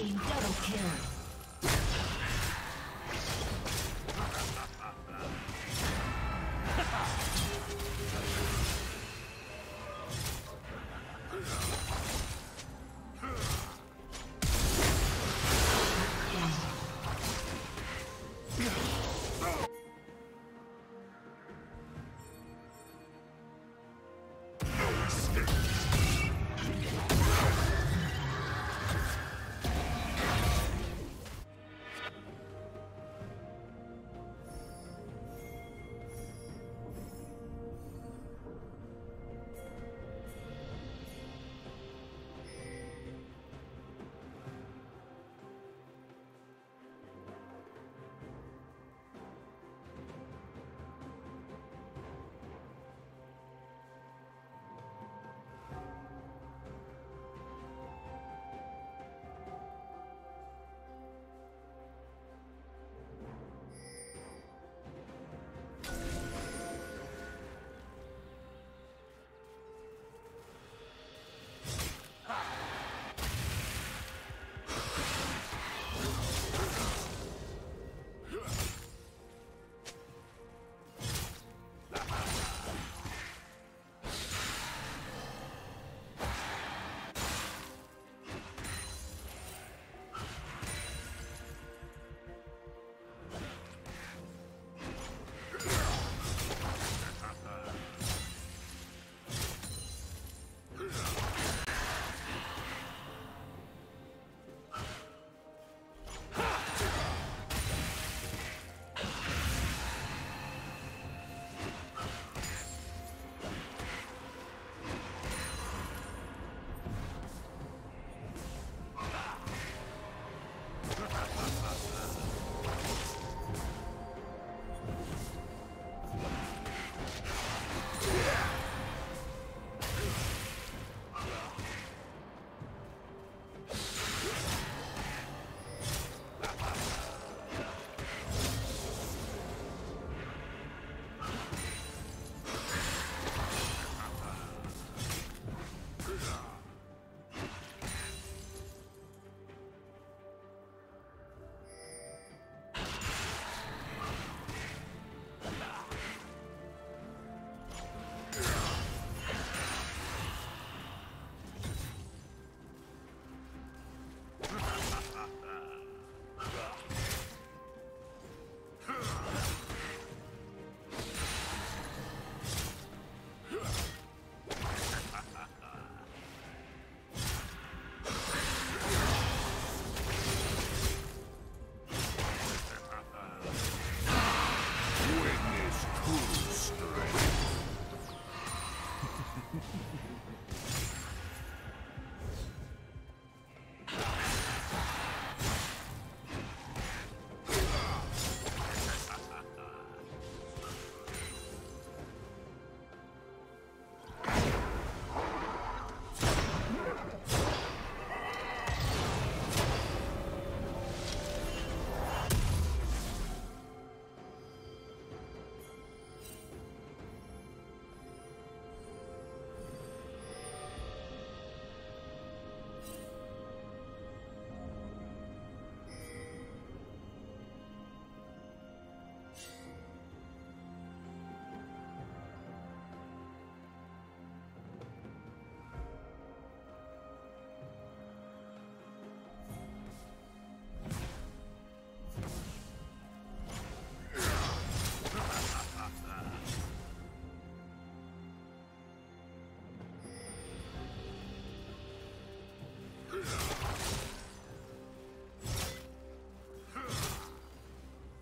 Team double kill.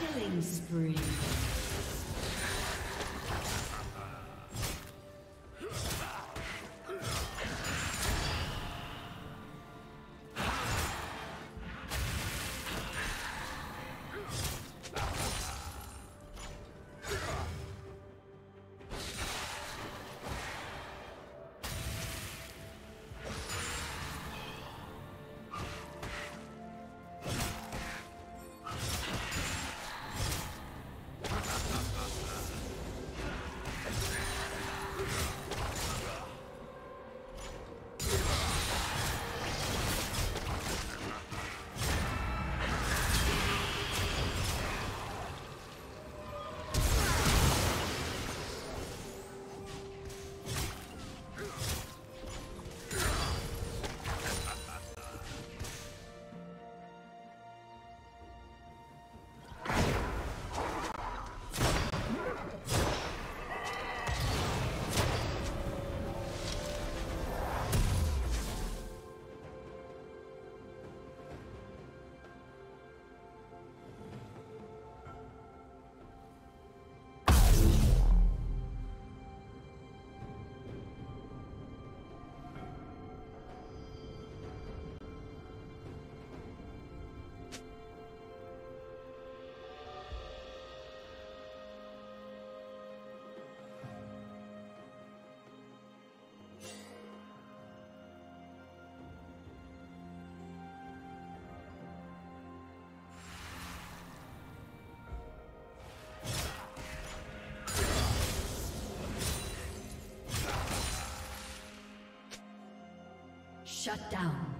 Killing spree. Shut down.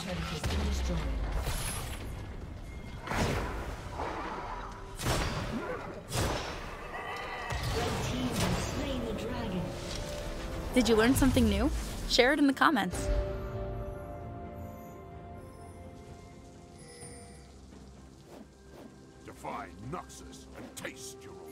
Turret has been destroyed. Red team has slain the dragon. Did you learn something new? Share it in the comments. Defy Noxus and taste your own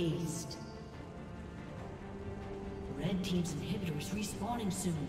Aced. Red Team's inhibitor is respawning soon.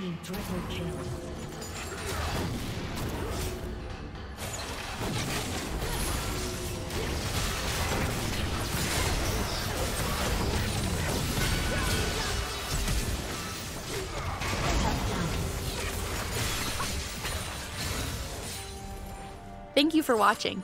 Team triple kill. Thank you for watching.